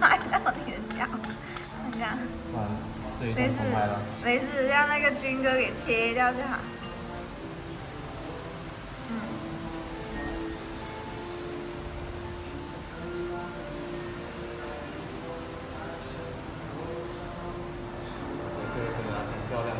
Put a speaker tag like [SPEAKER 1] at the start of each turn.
[SPEAKER 1] 拍到你的脚，
[SPEAKER 2] 看一下。
[SPEAKER 1] 没事，没事，让那个军哥给切掉就好。漂亮。